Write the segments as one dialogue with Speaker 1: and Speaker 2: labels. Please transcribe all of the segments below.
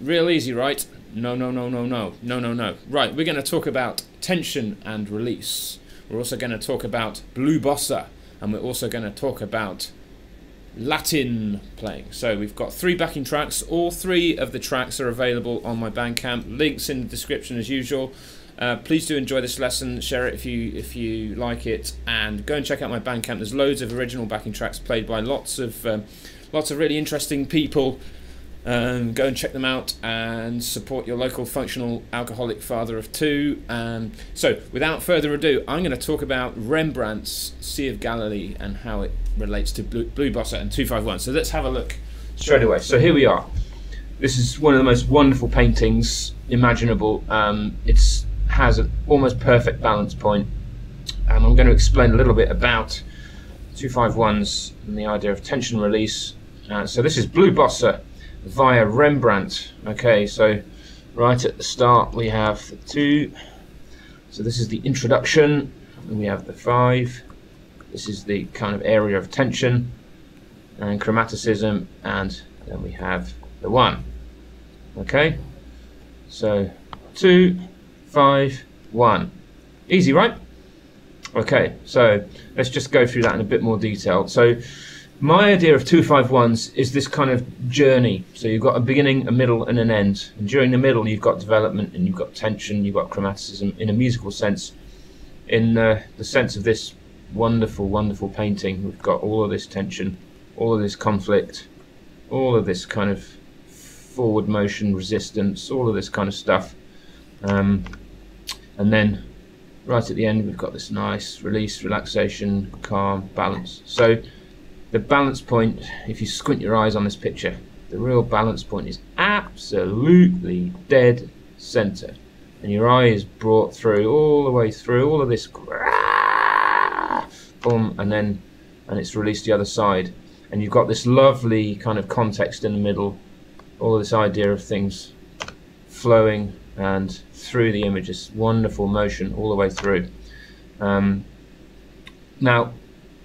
Speaker 1: Real easy, right? No, no, no, no, no. No, no, no. Right, we're going to talk about tension and release. We're also going to talk about Blue Bossa. And we're also going to talk about Latin playing. So we've got three backing tracks. All three of the tracks are available on my Bandcamp. Links in the description as usual. Uh, please do enjoy this lesson. Share it if you if you like it, and go and check out my Bandcamp. There's loads of original backing tracks played by lots of um, lots of really interesting people. Um, go and check them out and support your local functional alcoholic father of two. Um, so, without further ado, I'm going to talk about Rembrandt's Sea of Galilee and how it relates to Blue, Blue Bossa and 251. So, let's have a look straight away. So, here we are. This is one of the most wonderful paintings imaginable. Um, it has an almost perfect balance point. Um, I'm going to explain a little bit about 251s and the idea of tension release. Uh, so, this is Blue Bossa via Rembrandt. Okay, so right at the start we have the two. So this is the introduction, and we have the five. This is the kind of area of tension and chromaticism, and then we have the one. Okay, so two, five, one. Easy, right? Okay, so let's just go through that in a bit more detail. So my idea of 251s is this kind of journey. So you've got a beginning, a middle, and an end. And during the middle, you've got development and you've got tension, you've got chromaticism in a musical sense. In uh, the sense of this wonderful, wonderful painting, we've got all of this tension, all of this conflict, all of this kind of forward motion, resistance, all of this kind of stuff. Um, and then right at the end, we've got this nice release, relaxation, calm, balance. So the balance point, if you squint your eyes on this picture, the real balance point is absolutely dead center. And your eye is brought through all the way through all of this boom and then and it's released the other side. And you've got this lovely kind of context in the middle, all this idea of things flowing and through the images, wonderful motion all the way through. Um, now,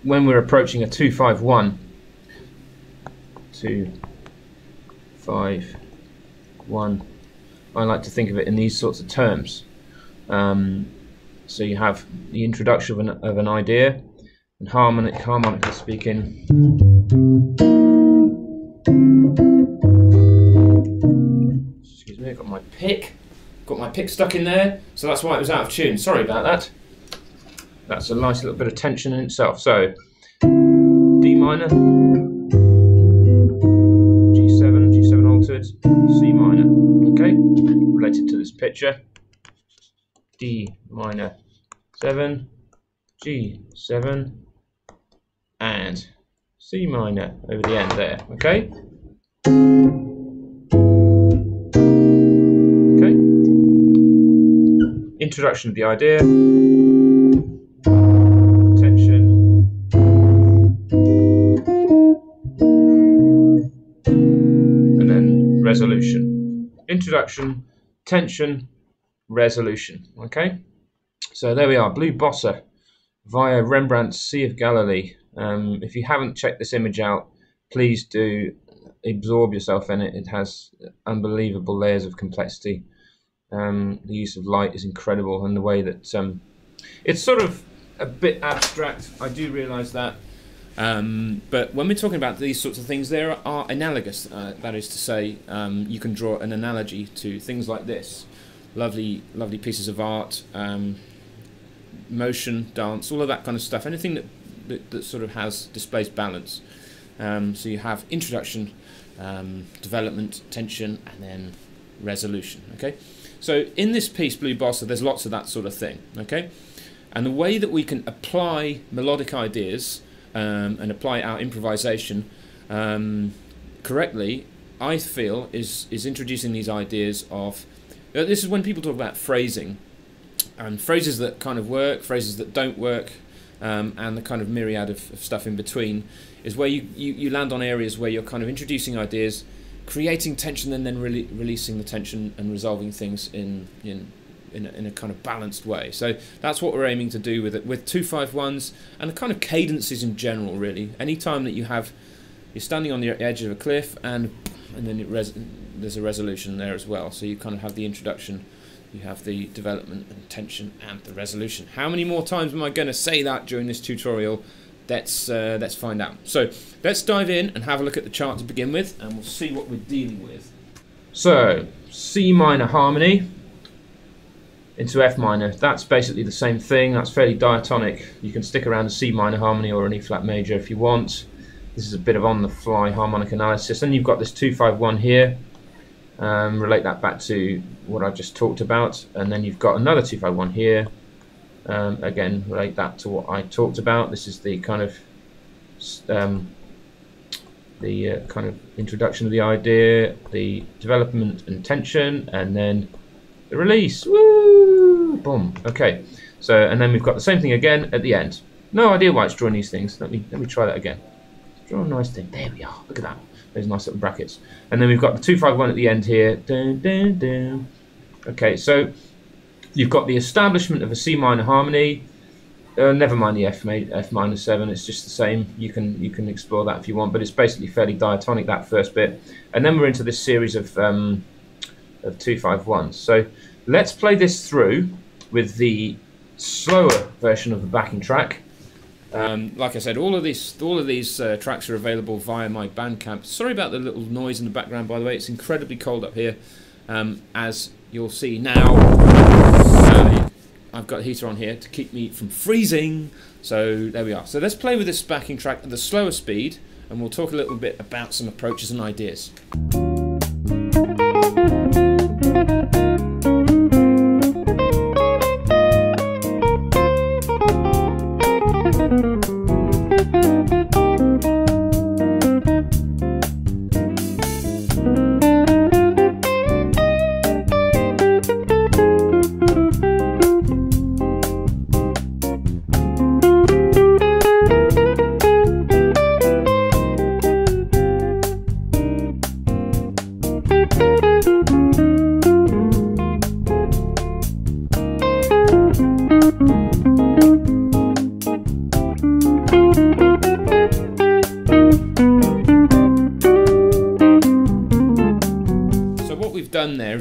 Speaker 1: when we're approaching a 251, 251, I like to think of it in these sorts of terms. Um, so you have the introduction of an, of an idea, and harmonic, harmonically speaking. Excuse me, I've got my pick. Got my pick stuck in there, so that's why it was out of tune. Sorry about that that's a nice little bit of tension in itself. So D minor, G7, G7 altered, C minor. Okay, related to this picture. D minor 7, G7, and C minor over the end there. Okay. Okay. Introduction of the idea. Resolution. Introduction, tension, resolution. Okay, so there we are, Blue Bossa via Rembrandt's Sea of Galilee. Um, if you haven't checked this image out, please do absorb yourself in it. It has unbelievable layers of complexity. Um, the use of light is incredible, and the way that um, it's sort of a bit abstract. I do realise that, um, but when we're talking about these sorts of things, there are analogous. Uh, that is to say, um, you can draw an analogy to things like this, lovely, lovely pieces of art, um, motion, dance, all of that kind of stuff. Anything that that, that sort of has displays balance. Um, so you have introduction, um, development, tension, and then resolution. Okay. So in this piece, Blue Bossa, there's lots of that sort of thing. Okay. And the way that we can apply melodic ideas um, and apply our improvisation um, correctly, I feel is is introducing these ideas of. Uh, this is when people talk about phrasing, and phrases that kind of work, phrases that don't work, um, and the kind of myriad of, of, stuff in between is where you, you, you land on areas where you're kind of introducing ideas, creating tension, and then really releasing the tension and resolving things in in in a, in a kind of balanced way. So that's what we're aiming to do with it, with two five ones and the kind of cadences in general, really. Anytime that you have, you're standing on the edge of a cliff and and then there's a resolution there as well. So you kind of have the introduction, you have the development and tension and the resolution. How many more times am I going to say that during this tutorial? Let's uh, let's find out. So let's dive in and have a look at the chart to begin with, and we'll see what we're dealing with. So C minor harmony into F minor. That's basically the same thing. That's fairly diatonic. You can stick around a C minor harmony or an E flat major if you want. This is a bit of on-the-fly harmonic analysis. And you've got this 251 here. Um, relate that back to what I just talked about. And then you've got another 251 here. Um, again, relate that to what I talked about. This is the kind of um, the uh, kind of introduction of the idea, the development and tension, and then the release. Woo! Boom. Okay. So, and then we've got the same thing again at the end. No idea why it's drawing these things. Let me let me try that again. Draw a nice thing. There we are. Look at that. Those nice little brackets. And then we've got the 251 at the end here. Dun, dun, dun. Okay, so you've got the establishment of a C minor harmony. Uh, never mind the F, F minor seven. It's just the same. You can you can explore that if you want, but it's basically fairly diatonic that first bit. And then we're into this series of um, of two five ones. So let's play this through with the slower version of the backing track. Um, like I said, all of these all of these uh, tracks are available via my Bandcamp. Sorry about the little noise in the background, by the way. It's incredibly cold up here, um, as you'll see now. I've got a heater on here to keep me from freezing. So there we are. So let's play with this backing track at the slower speed, and we'll talk a little bit about some approaches and ideas.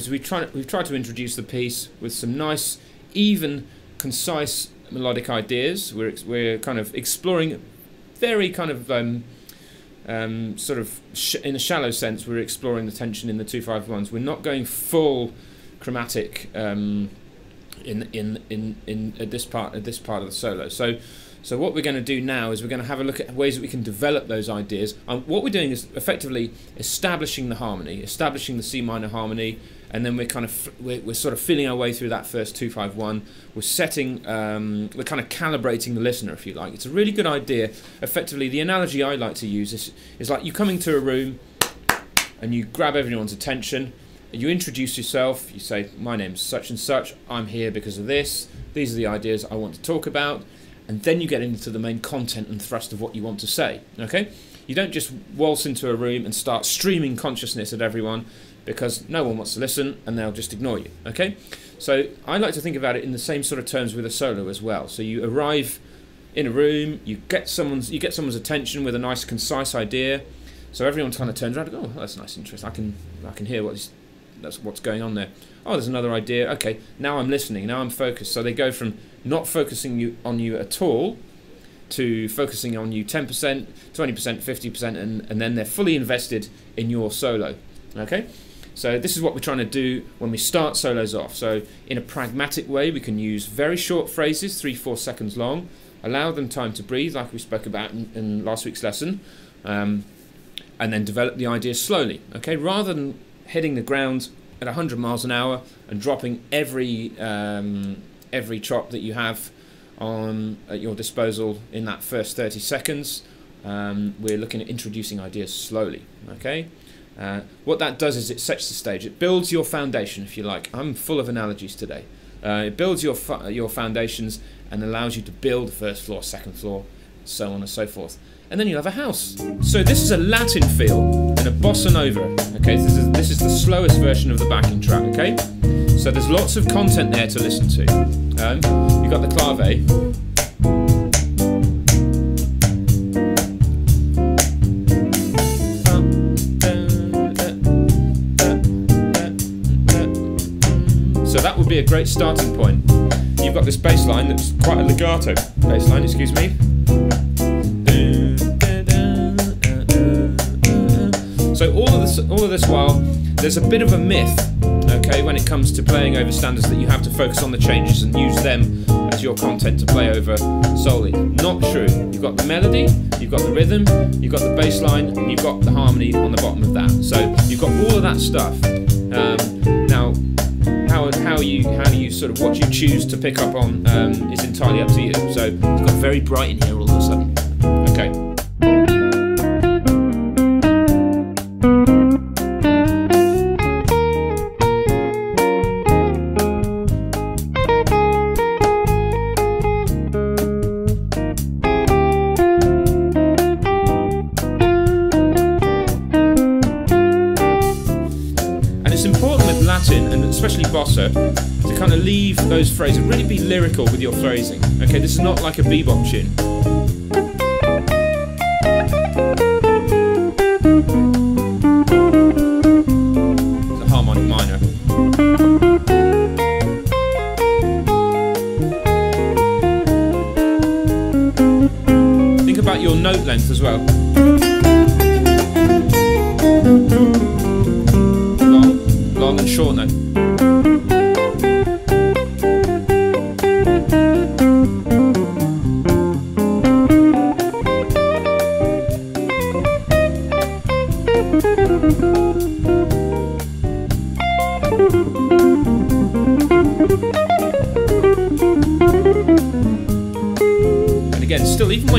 Speaker 1: Is we try, we've tried to introduce the piece with some nice, even, concise melodic ideas. We're, we're kind of exploring very kind of um, um, sort of in a shallow sense, we're exploring the tension in the 251s. We're not going full chromatic um, in in in in at this part at this part of the solo. So so what we're going to do now is we're going to have a look at ways that we can develop those ideas. Um, what we're doing is effectively establishing the harmony, establishing the C minor harmony, and then we're kind of we're, we're sort of feeling our way through that first two five one. We're setting, um, we're kind of calibrating the listener, if you like. It's a really good idea. Effectively, the analogy I like to use is is like you come into a room and you grab everyone's attention. You introduce yourself. You say, "My name's such and such. I'm here because of this. These are the ideas I want to talk about." and then you get into the main content and thrust of what you want to say. Okay, you don't just waltz into a room and start streaming consciousness at everyone because no one wants to listen and they'll just ignore you. Okay, so I like to think about it in the same sort of terms with a solo as well. So you arrive in a room, you get someone's you get someone's attention with a nice concise idea. So everyone kind of turns around and goes, "Oh, that's nice, interest. I can I can hear what's that's what's going on there. Oh, there's another idea. Okay, now I'm listening. Now I'm focused. So they go from not focusing you on you at all to focusing on you 10%, 20%, 50%, and, and then they're fully invested in your solo. Okay? So this is what we're trying to do when we start solos off. So in a pragmatic way, we can use very short phrases, three, four seconds long, allow them time to breathe, like we spoke about in, in last week's lesson, um, and then develop the idea slowly. Okay, rather than hitting the ground at 100 miles an hour and dropping every um, every chop that you have on at your disposal in that first 30 seconds. Um, we're looking at introducing ideas slowly. Okay. Uh, what that does is it sets the stage. It builds your foundation, if you like. I'm full of analogies today. Uh, it builds your your foundations and allows you to build first floor, second floor, so on and so forth. And then you have a house. So this is a Latin feel and a bossa nova. Okay, this is this is the slowest version of the backing track. Okay. So there's lots of content there to listen to. Um, you've got the clave. Be a great starting point. You've got this bass line that's quite a legato bass line, excuse me. So all of this, all of this while, there's a bit of a myth, okay, when it comes to playing over standards that you have to focus on the changes and use them as your content to play over solely. Not true. You've got the melody, you've got the rhythm, you've got the bass line, and you've got the harmony on the bottom of that. So you've got all of that stuff. Um, you how do you sort of what you choose to pick up on um, is entirely up to you. So it's got very bright in here especially bossa, to kind of leave those phrases, really be lyrical with your phrasing. Okay, this is not like a bebop tune.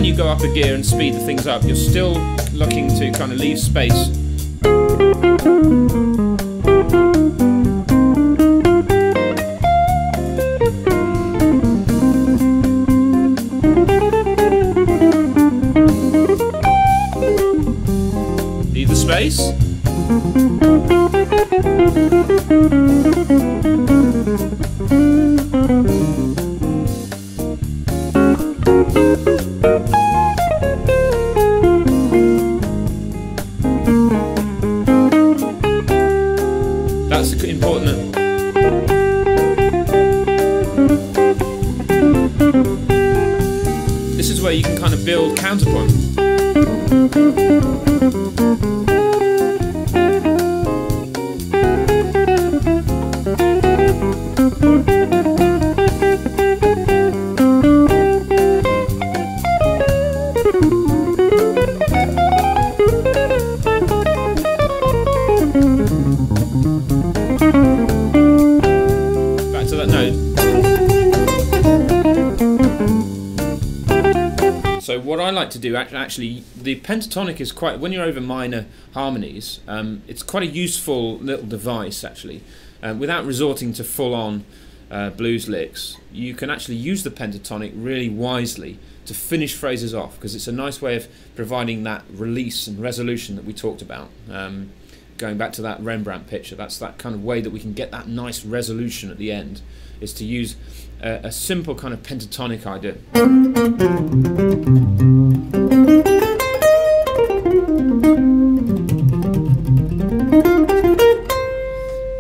Speaker 1: You go up a gear and speed the things up, you're still looking to kind of leave space. Leave the space. To do actually, the pentatonic is quite when you're over minor harmonies. Um, it's quite a useful little device actually, um, without resorting to full-on uh, blues licks. You can actually use the pentatonic really wisely to finish phrases off because it's a nice way of providing that release and resolution that we talked about. Um, going back to that Rembrandt picture, that's that kind of way that we can get that nice resolution at the end, is to use a, a simple kind of pentatonic idea.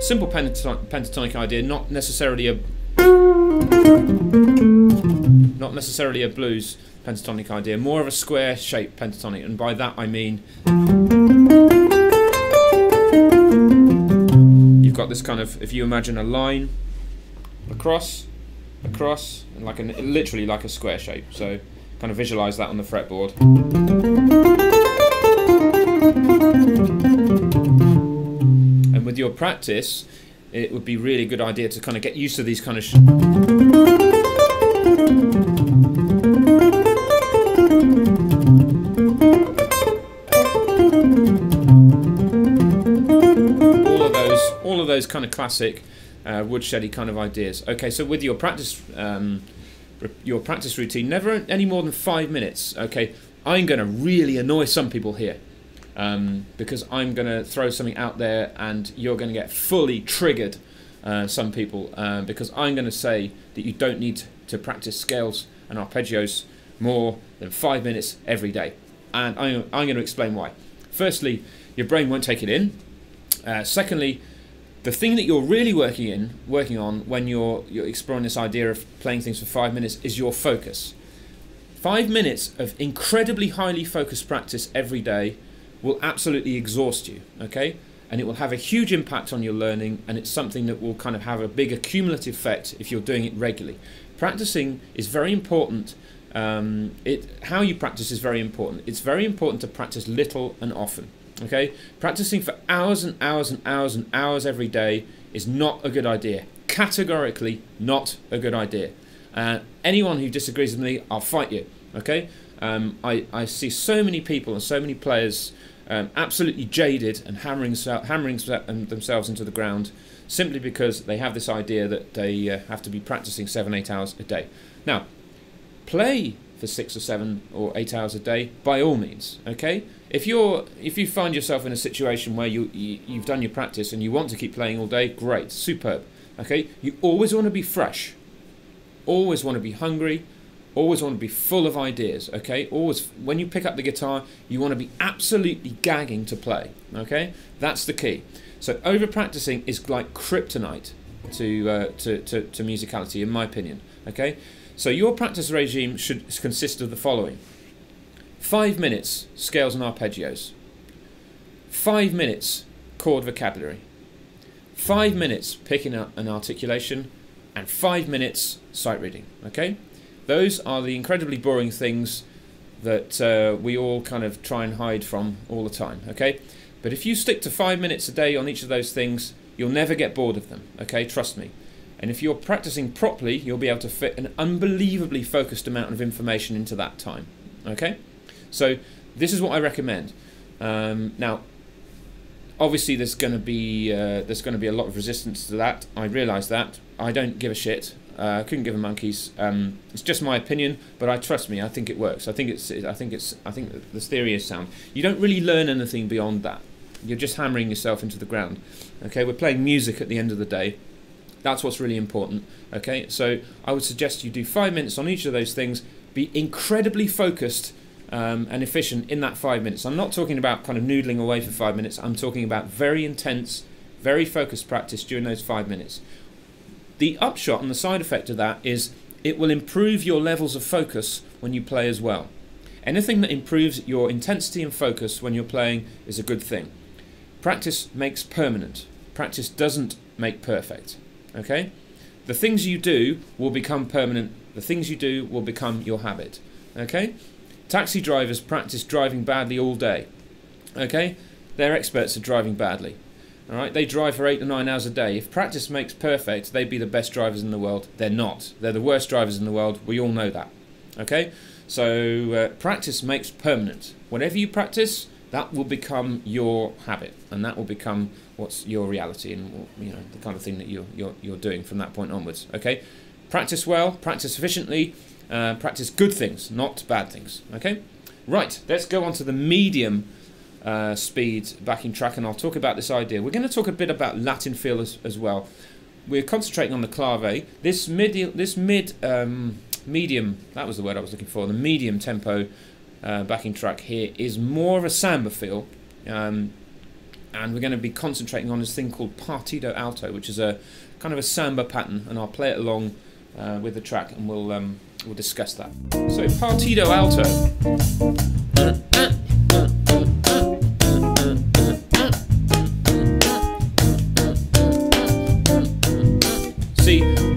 Speaker 1: Simple pentaton- pentatonic idea, not necessarily a not necessarily a blues pentatonic idea, more of a square shaped pentatonic, and by that I mean you've got this kind of if you imagine a line across, across, and like an literally like a square shape. So kind of visualize that on the fretboard. Your practice, it would be really good idea to kind of get used to these kind of. Sh- all of those, all of those kind of classic uh, woodsheddy kind of ideas. Okay, so with your practice, um, your practice routine, never any more than five minutes. Okay, I'm going to really annoy some people here um, because I'm going to throw something out there and you're going to get fully triggered. Uh, some people uh, because I'm going to say that you don't need to practice scales and arpeggios more than five minutes every day, and I'm, I'm going to explain why. Firstly, your brain won't take it in. Uh, secondly, The thing that you're really working in, working on when you're you're exploring this idea of playing things for five minutes is your focus. Five minutes of incredibly highly focused practice every day will absolutely exhaust you. Okay, and it will have a huge impact on your learning, and it's something that will kind of have a big accumulative effect if you're doing it regularly. Practicing is very important. Um, it how you practice is very important. It's very important to practice little and often. Okay, practicing for hours and hours and hours and hours every day is not a good idea. Categorically, not a good idea. Uh, anyone who disagrees with me, I'll fight you. Okay, um, I I see so many people and so many players um, absolutely jaded and hammering hammering themselves into the ground simply because they have this idea that they uh, have to be practicing seven eight hours a day. Now, play for six or seven or eight hours a day by all means. Okay, if you're if you find yourself in a situation where you, you you've done your practice and you want to keep playing all day, great, superb. Okay, you always want to be fresh, always want to be hungry, always want to be full of ideas. Okay, always when you pick up the guitar, you want to be absolutely gagging to play. Okay, that's the key. So over practicing is like kryptonite to, uh, to, to to musicality, in my opinion. Okay, so your practice regime should consist of the following. Five minutes, scales and arpeggios. Five minutes, chord vocabulary. Five minutes, picking up an articulation. And five minutes, sight reading. Okay? Those are the incredibly boring things that uh, we all kind of try and hide from all the time. Okay? But if you stick to five minutes a day on each of those things, you'll never get bored of them. Okay? Trust me. And if you're practicing properly, you'll be able to fit an unbelievably focused amount of information into that time. Okay? So this is what I recommend. Um, now, obviously, there's going to be uh, there's going to be a lot of resistance to that. I realise that. I don't give a shit. Uh, I couldn't give a monkeys. Um, it's just my opinion, but I trust me. I think it works. I think it's. I think it's. I think this theory is sound. You don't really learn anything beyond that. You're just hammering yourself into the ground. Okay, we're playing music at the end of the day. That's what's really important. Okay, so I would suggest you do five minutes on each of those things. Be incredibly focused um, and efficient in that five minutes. I'm not talking about kind of noodling away for five minutes. I'm talking about very intense, very focused practice during those five minutes. The upshot and the side effect of that is it will improve your levels of focus when you play as well. Anything that improves your intensity and focus when you're playing is a good thing. Practice makes permanent. Practice doesn't make perfect. Okay? The things you do will become permanent. The things you do will become your habit. Okay? Taxi drivers practice driving badly all day. Okay? They're experts at driving badly. All right, they drive for eight to nine hours a day. If practice makes perfect, they'd be the best drivers in the world. They're not. They're the worst drivers in the world. We all know that. Okay, so uh, practice makes permanent. Whenever you practice, that will become your habit, and that will become what's your reality, and you know the kind of thing that you're you're you're doing from that point onwards. Okay, practice well, practice efficiently, uh, practice good things, not bad things. Okay? Right, let's go on to the medium uh, speed backing track and I'll talk about this idea. We're going to talk a bit about Latin feel as, as well. We're concentrating on the clave. This mid, this mid, um, medium, that was the word I was looking for, the medium tempo uh, backing track here is more of a samba feel. Um, and we're going to be concentrating on this thing called partido alto, which is a kind of a samba pattern, and I'll play it along uh, with the track, and we'll um, we'll discuss that. So partido alto.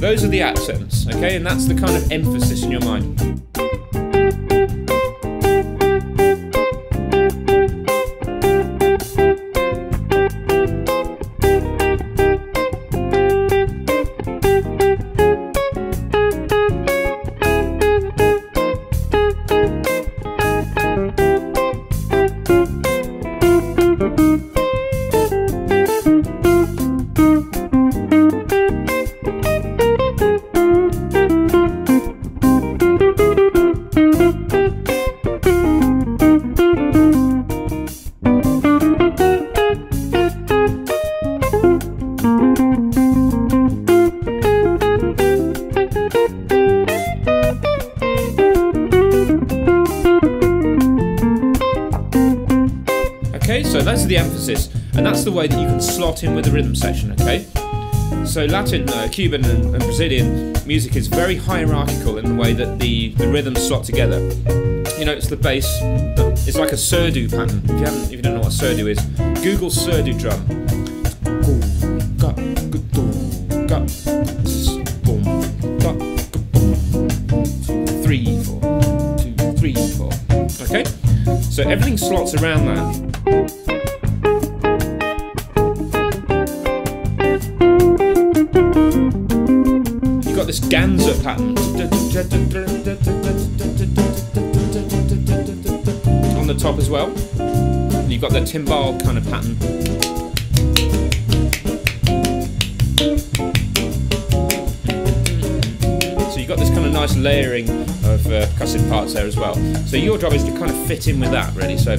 Speaker 1: Those are the accents, okay, and that's the kind of emphasis in your mind. Can with the rhythm section, okay? So Latin, uh, Cuban and, and, Brazilian music is very hierarchical in the way that the, the rhythms slot together. You know, it's the bass, it's like a surdo pattern. If you, if you don't know what surdo is, Google surdo drum. Okay? So everything slots around that. Ganza pattern on the top as well. And you've got the timbal kind of pattern. So you've got this kind of nice layering of uh, parts there as well. So your job is to kind of fit in with that really. So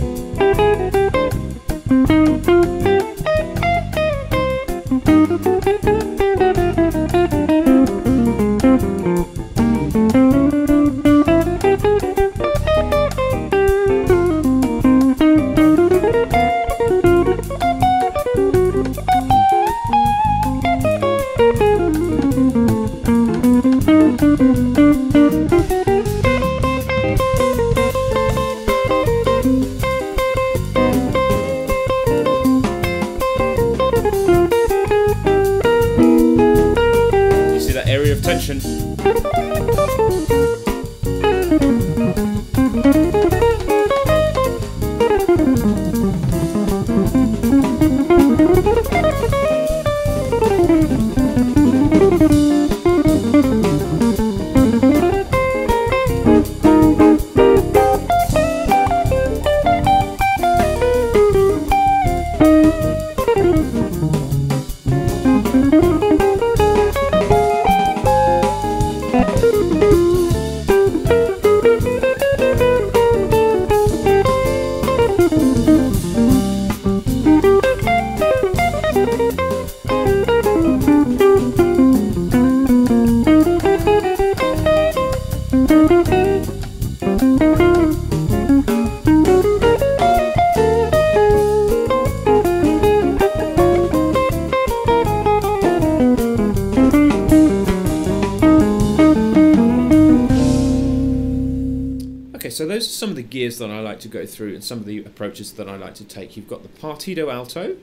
Speaker 1: gears that I like to go through and some of the approaches that I like to take. You've got the Partido Alto,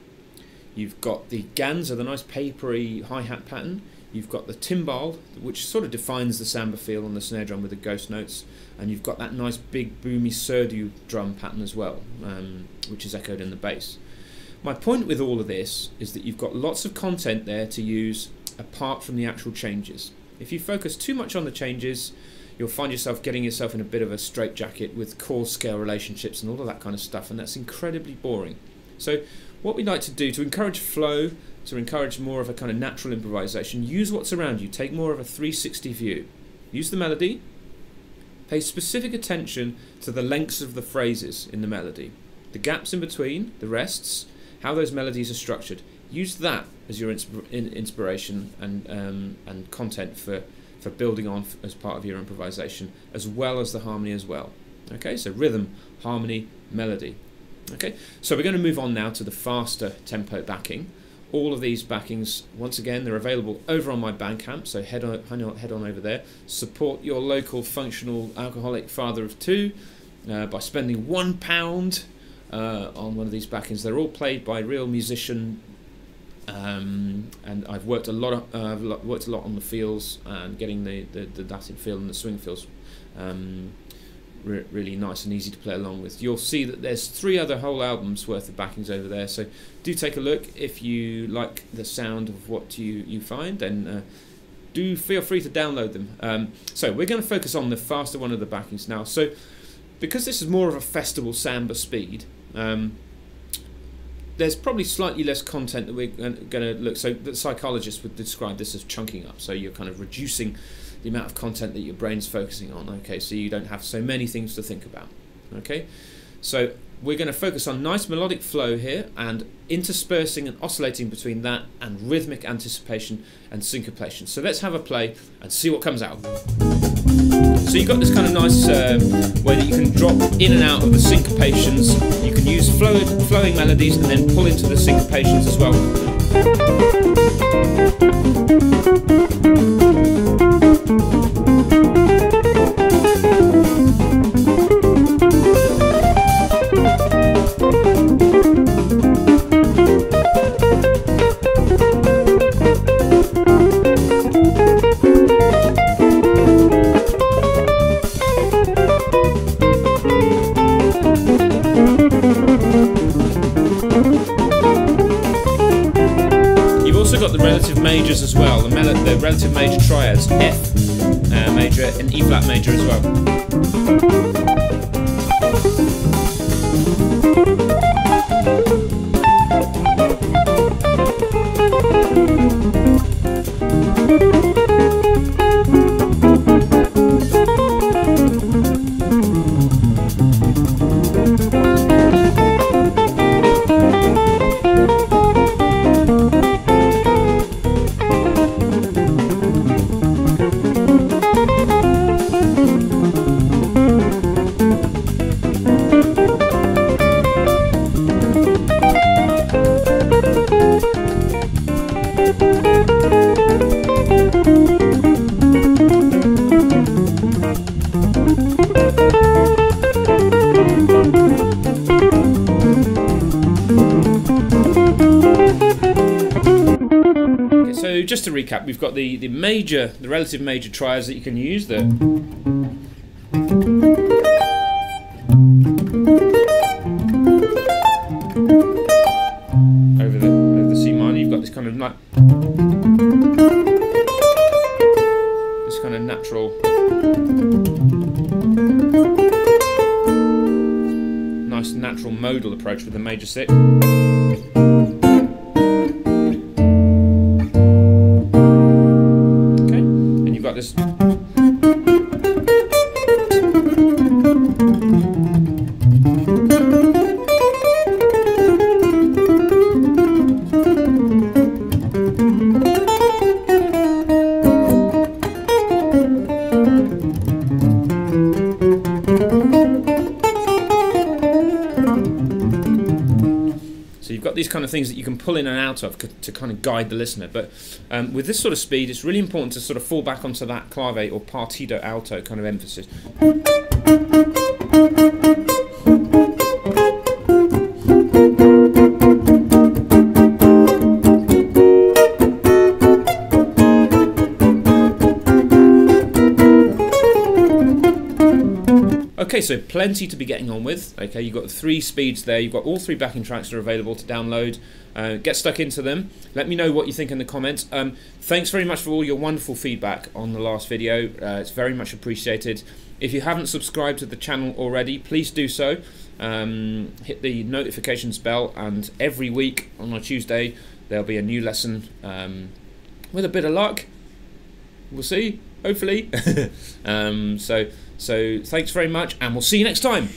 Speaker 1: you've got the Ganza, the nice papery hi-hat pattern, you've got the timbal, which sort of defines the samba feel on the snare drum with the ghost notes, and you've got that nice big boomy surdo drum pattern as well, um, which is echoed in the bass. My point with all of this is that you've got lots of content there to use apart from the actual changes. If you focus too much on the changes, you'll find yourself getting yourself in a bit of a straitjacket with chord scale relationships and all of that kind of stuff, and that's incredibly boring. So, what we like to do to encourage flow, to encourage more of a kind of natural improvisation, use what's around you, take more of a 360 view. Use the melody, pay specific attention to the lengths of the phrases in the melody, the gaps in between, the rests, how those melodies are structured. Use that as your insp inspiration and, um, and content for for building on as part of your improvisation, as well as the harmony as well. Okay, so rhythm, harmony, melody. Okay, so we're going to move on now to the faster tempo backing. All of these backings, once again, they're available over on my Bandcamp, so head on, head on over there. Support your local functional alcoholic father of two uh, by spending one pound uh, on one of these backings. They're all played by real musician um, and I've worked a lot of, uh, I've worked a lot on the feels and getting the the, the Latin feel and the swing feels um, re really nice and easy to play along with. You'll see that there's three other whole albums worth of backings over there, so do take a look if you like the sound of what you you find and. Uh, do feel free to download them. Um, so we're going to focus on the faster one of the backings now. So because this is more of a festival samba speed, um, there's probably slightly less content that we're going to look. So the psychologists would describe this as chunking up. So you're kind of reducing the amount of content that your brain's focusing on. Okay, so you don't have so many things to think about. Okay, so we're going to focus on nice melodic flow here and interspersing and oscillating between that and rhythmic anticipation and syncopation. So let's have a play and see what comes out. So you've got this kind of nice um, way that you can drop in and out of the syncopations. You can use flow, flowing melodies and then pull into the syncopations as well. Major triads, F uh, major and E flat major as well. We've got the, the major, the relative major triads that you can use. The over the over the C minor, you've got this kind of like this kind of natural, nice natural modal approach with the major six. Pull in and out of to kind of guide the listener. But um, with this sort of speed, it's really important to sort of fall back onto that clave or partido alto kind of emphasis. So plenty to be getting on with. Okay, you've got three speeds there. You've got all three backing tracks that are available to download. Uh, get stuck into them. Let me know what you think in the comments. Um, thanks very much for all your wonderful feedback on the last video. Uh, it's very much appreciated. If you haven't subscribed to the channel already, please do so. Um, hit the notifications bell, and every week on a Tuesday there'll be a new lesson. Um, with a bit of luck, we'll see. Hopefully. um, so so thanks very much, and we'll see you next time.